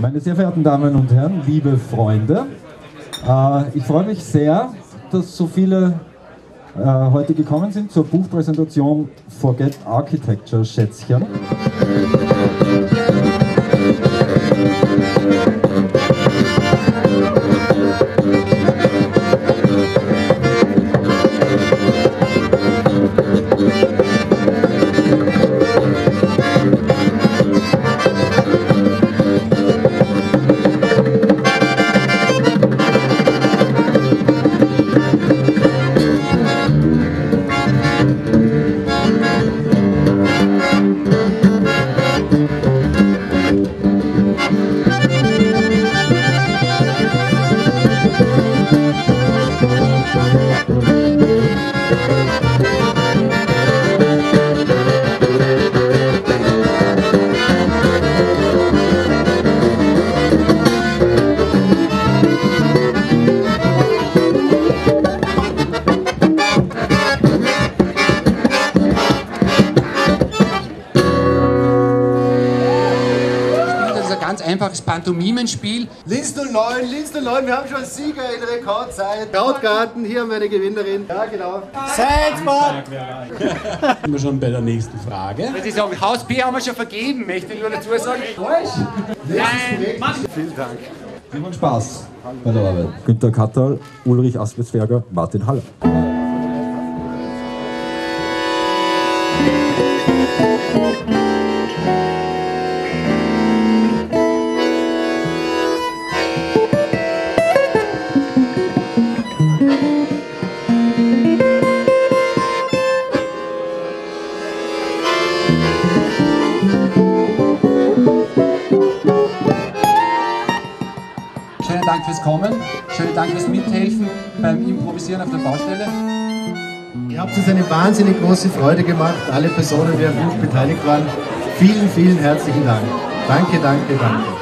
Meine sehr verehrten Damen und Herren, liebe Freunde, äh, ich freue mich sehr, dass so viele äh, heute gekommen sind zur Buchpräsentation Forget Architecture Schätzchen. Einfaches Pantomimenspiel. Linz 09, Linz 09, wir haben schon Sieger in Rekordzeit. Krautgarten, hier haben wir eine Gewinnerin. Ja, genau. Salzburg! sind wir schon bei der nächsten Frage. Sie sagen, Haus B haben wir schon vergeben, möchte ich nur dazu sagen. Falsch? Nein. Vielen Dank. Wir haben Spaß bei der Arbeit. Günter Kattal, Ulrich Aswesberger, Martin Haller. Schönen Dank fürs Kommen, schönen Dank fürs Mithelfen beim Improvisieren auf der Baustelle. Ihr habt uns eine wahnsinnig große Freude gemacht, alle Personen, die am Buch beteiligt waren. Vielen, vielen herzlichen Dank. Danke, danke, danke.